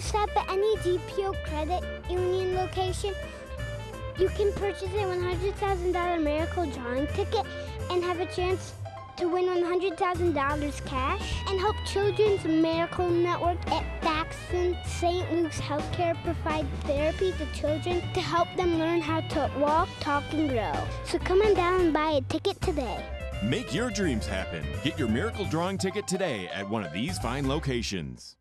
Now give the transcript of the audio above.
you stop at any GPO credit union location, you can purchase a $100,000 miracle drawing ticket and have a chance to win $100,000 cash and help Children's Miracle Network at Faxton St. Luke's Healthcare provide therapy to children to help them learn how to walk, talk, and grow. So come on down and buy a ticket today. Make your dreams happen. Get your miracle drawing ticket today at one of these fine locations.